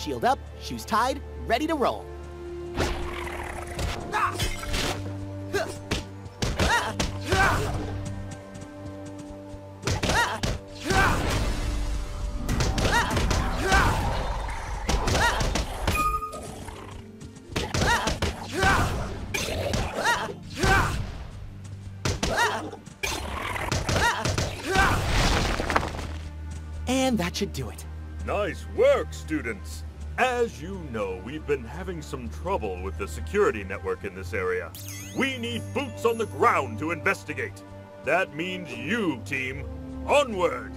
Shield up, shoes tied, ready to roll. And that should do it. Nice work, students! As you know, we've been having some trouble with the security network in this area. We need boots on the ground to investigate. That means you, team. Onward!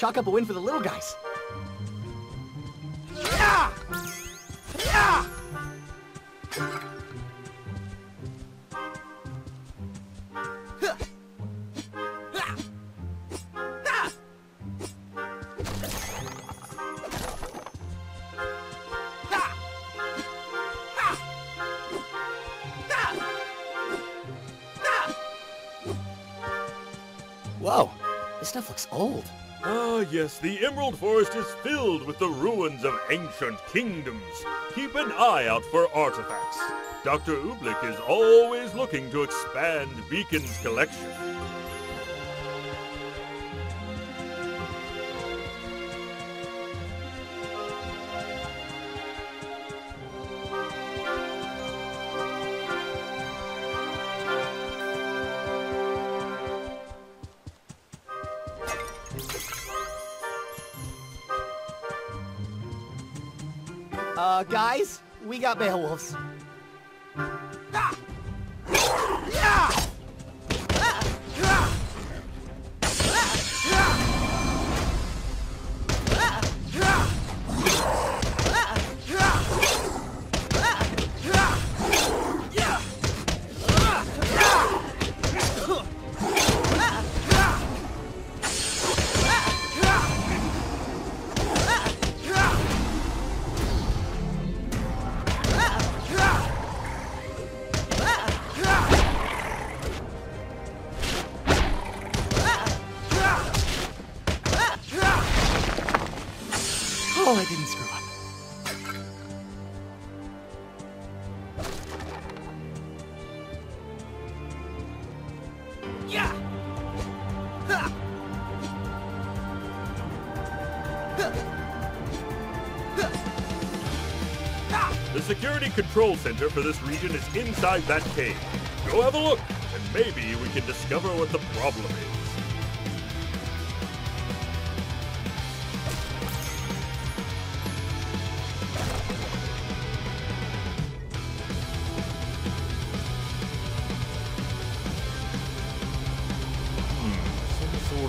Chalk up a win for the little guys. Whoa, this stuff looks old. Ah, yes, the Emerald Forest is filled with the ruins of ancient kingdoms. Keep an eye out for artifacts. Dr. Oobleck is always looking to expand Beacon's collection. Uh, guys, we got Beowulfs. Oh, I didn't screw up. The security control center for this region is inside that cave. Go have a look, and maybe we can discover what the problem is.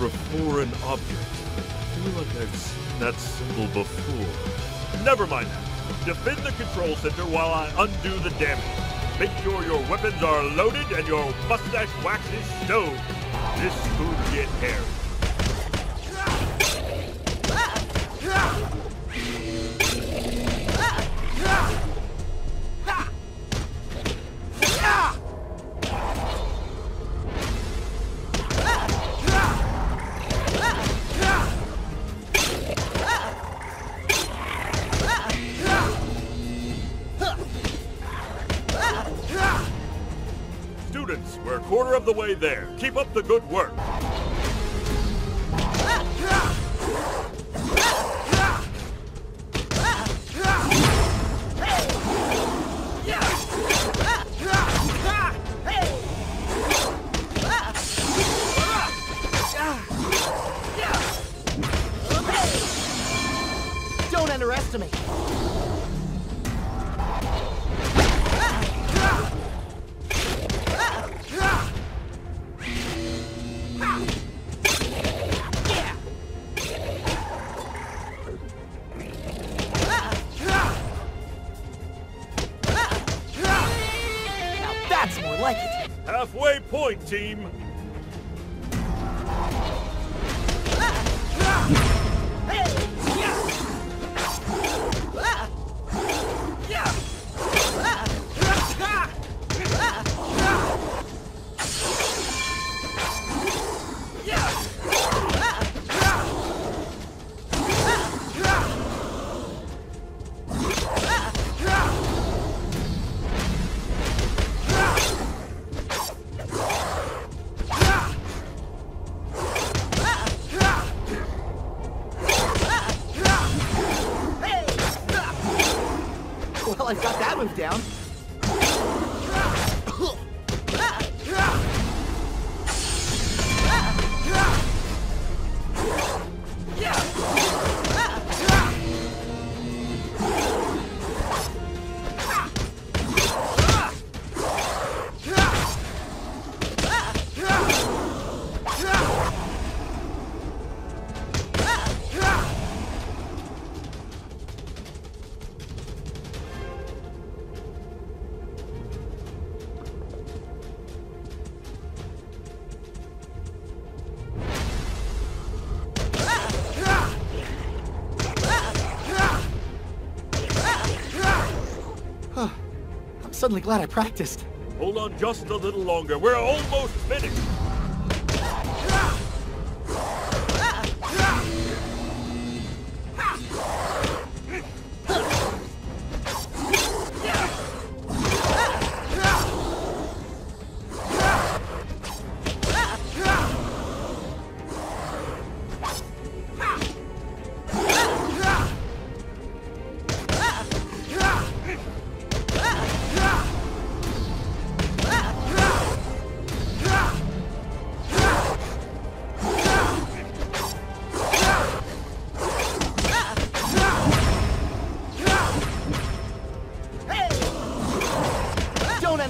Some foreign object. I feel like I've seen that symbol before. Never mind that. Defend the control center while I undo the damage. Make sure your weapons are loaded and your mustache wax is stowed. This could get hairy. We're a quarter of the way there. Keep up the good work. Point, team. I've got that move down. Suddenly glad I practiced. Hold on just a little longer. We're almost finished.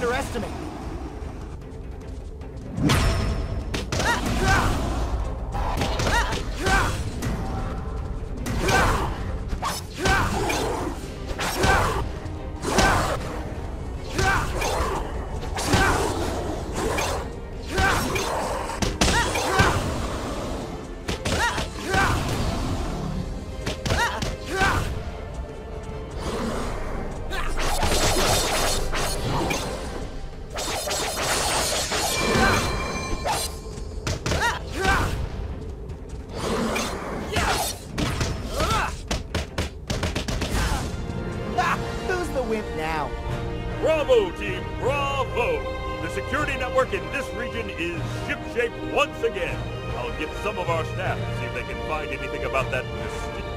Underestimate. Bravo, team! Bravo! The security network in this region is shipshape once again. I'll get some of our staff to see if they can find anything about that mysterious